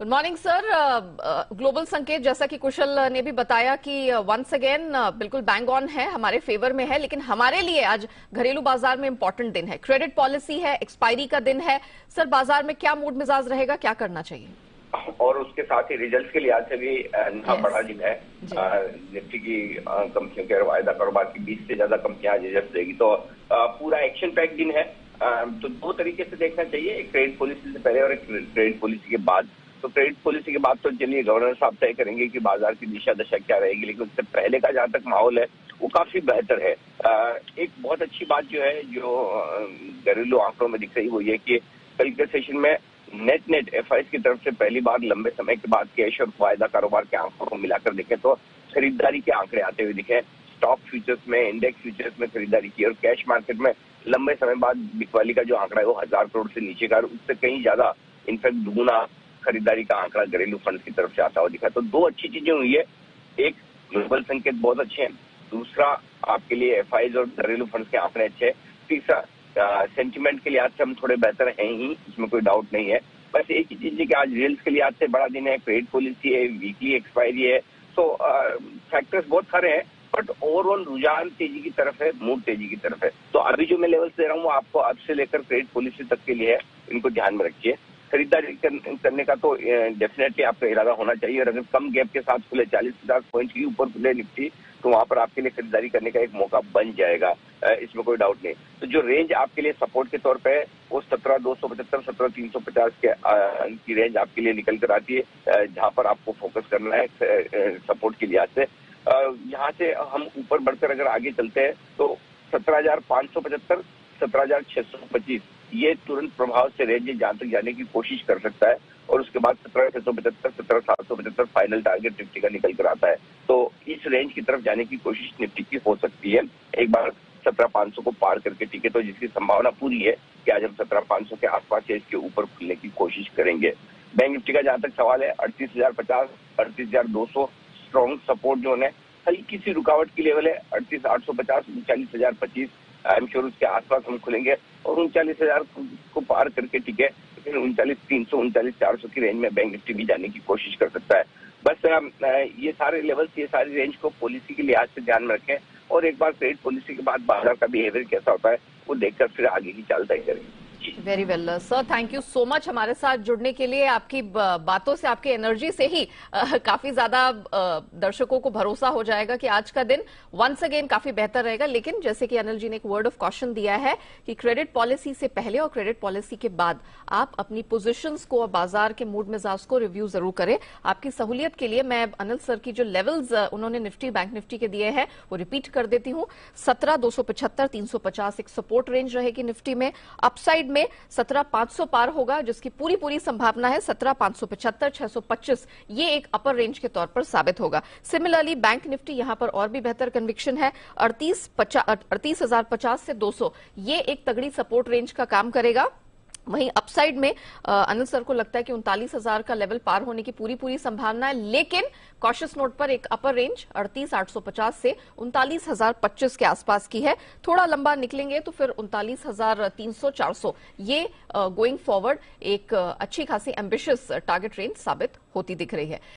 Good morning sir global संकेत जैसा कि कुशल ने भी बताया कि वंस अगेन बिल्कुल बैंग ऑन है हमारे फेवर में है लेकिन हमारे लिए आज घरेलू बाज़ार में इंपॉर्टेंट दिन है। क्रेडिट पॉलिसी है एक्सपायरी का दिन है। सर बाज़ार में क्या मूड मिजाज रहेगा क्या करना चाहिए? और उसके साथ ही रिजल्ट्स के लिहाज से भी yes. बड़ा दिन है। निफ्टी की कंपनियों के वायदा कारोबार की बीस से ज़्यादा कंपनियाँ आज रिज़ल्ट देगी। तो पूरा एक्शन पैक दिन है। तो दो तरीके से देखना चाहिए। एक क्रेडिट पॉलिसी से पहले और एक क्रेडिट पॉलिसी के बाद। तो क्रेडिट पॉलिसी की बात तो चलिए गवर्नर साहब तय करेंगे कि बाज़ार की दिशा दशा क्या रहेगी, लेकिन उससे पहले का जहाँ तक माहौल है, वो काफ़ी बेहतर है। एक बहुत अच्छी बात जो है, जो घरेलू आंकड़ों में दिख रही वो ये कि कल के सेशन में नेट नेट एफ़ की तरफ़ से पहली बार लंबे समय के बाद कैश और फ़ायदा कारोबार के आंकड़ों को मिलाकर देखें तो खरीदारी के आंकड़े आते हुए दिखे। स्टॉक फ्यूचर्स में इंडेक्स फ्यूचर्स में खरीदारी की और कैश मार्केट में लंबे समय बाद बिकवाली का जो आंकड़ा है, वो हज़ार करोड़ से नीचे का उससे कहीं ज़्यादा इनफैक्ट दुगुना खरीदारी का आंकड़ा घरेलू फंड की तरफ़ से आता हुआ दिखा। तो दो अच्छी चीज़ें हुई है। एक, ग्लोबल संकेत बहुत अच्छे हैं। दूसरा, आपके लिए एफ़ और घरेलू फंड के आंकड़े अच्छे हैं। तीसरा सेंटिमेंट के लिहाज से हम थोड़े बेहतर हैं ही, इसमें कोई डाउट नहीं है। बस एक ही चीज़ है कि आज रियल्स के लिहाज से बड़ा दिन है क्रेडिट पॉलिसी है वीकली एक्सपायरी है। तो फैक्टर्स बहुत सारे हैं बट ओवरऑल रुझान तेज़ी की तरफ़ है मूड तेज़ी की तरफ़ है। तो अभी जो मैं लेवल्स दे रहा हूँ, वो आपको अब से लेकर क्रेडिट पॉलिसी तक के लिए है। इनको ध्यान में रखिए। खरीदारी करने का तो डेफिनेटली आपका इरादा होना चाहिए। और अगर कम गैप के साथ खुले चालीस पचास पॉइंट के ऊपर खुले निफ्टी तो वहाँ पर आपके लिए खरीदारी करने का एक मौका बन जाएगा। इसमें कोई डाउट नहीं। तो जो रेंज आपके लिए सपोर्ट के तौर पे है, वो सत्रह, दो सौ पचहत्तर, सत्रह, तीन सौ पचास के की रेंज आपके लिए निकल कर आती है। जहाँ पर आपको फोकस करना है सपोर्ट के लिहाज से। यहाँ से हम ऊपर बढ़कर अगर आगे चलते हैं तो सत्रह हज़ार पाँच सौ पचहत्तर, सत्रह हज़ार छह सौ पच्चीस ये तुरंत प्रभाव से रेंज जहाँ तक जाने की कोशिश कर सकता है और उसके बाद सत्रह छह सौ पचहत्तर सत्रह सात सौ पचहत्तर फाइनल टारगेट निफ्टी का निकल कर आता है। तो इस रेंज की तरफ़ जाने की कोशिश निफ्टी की हो सकती है। एक बार सत्रह पाँच सौ को पार करके टिके तो जिसकी संभावना पूरी है कि आज हम सत्रह पाँच सौ के आसपास या इसके ऊपर खुलने की कोशिश करेंगे। बैंक निफ्टी का जहाँ तक सवाल है, अड़तीस हज़ार पचास, अड़तीस हज़ार दो सौ स्ट्रॉन्ग सपोर्ट जो है। हल्की सी रुकावट की लेवल है, अड़तीस, आठ सौ पचास, उनचालीस हज़ार पच्चीस आई एम श्योर उसके आसपास हम खुलेंगे और उनचालीस हज़ार को पार करके ठीक है फिर उनचालीस, तीन सौ, उनचालीस, चार सौ की रेंज में बैंक निफ्टी भी जाने की कोशिश कर सकता है। बस ये सारे लेवल्स ये सारी रेंज को पॉलिसी के लिहाज से ध्यान में रखें और एक बार क्रेडिट पॉलिसी के बाद बाज़ार का बिहेवियर कैसा होता है, वो देखकर फिर आगे की चाल तय करेंगे very well sir thank you so much हमारे साथ जुड़ने के लिए। आपकी बातों से आपकी एनर्जी से ही आ, काफ़ी ज़्यादा दर्शकों को भरोसा हो जाएगा कि आज का दिन वंस अगेन काफ़ी बेहतर रहेगा। लेकिन जैसे कि अनिल जी ने एक वर्ड ऑफ़ कॉशन दिया है कि क्रेडिट पॉलिसी से पहले और क्रेडिट पॉलिसी के बाद आप अपनी पोजिशन को और बाज़ार के मूड मिजाज को रिव्यू ज़रूर करें। आपकी सहूलियत के लिए मैं अनिल सर की जो लेवल्स उन्होंने निफ्टी बैंक निफ्टी के दिए हैं वो रिपीट कर देती हूँ। सत्रह दो सौ पचहत्तर तीन सौ पचास एक सपोर्ट रेंज रहेगी निफ्टी में। अपसाइड में सत्रह पाँच सौ पार होगा, जिसकी पूरी पूरी संभावना है सत्रह पाँच सौ पचहत्तर, छह सौ पच्चीस। ये एक अपर रेंज के तौर पर साबित होगा। सिमिलरली बैंक निफ्टी यहाँ पर और भी बेहतर कन्विक्शन है। अड़तीस हज़ार पचास से दो सौ। ये एक तगड़ी सपोर्ट रेंज का काम करेगा। वहीं अपसाइड में अनिल सर को लगता है कि उनतालीस हज़ार का लेवल पार होने की पूरी पूरी संभावना है, लेकिन कॉशियस नोट पर एक अपर रेंज अड़तीस आठ सौ पचास से उनतालीस हज़ार पच्चीस के आसपास की है। थोड़ा लंबा निकलेंगे तो फिर उनतालीस हज़ार तीन सौ चार सौ। ये गोइंग फॉरवर्ड एक अच्छी खासी एम्बिशियस टारगेट रेंज साबित होती दिख रही है।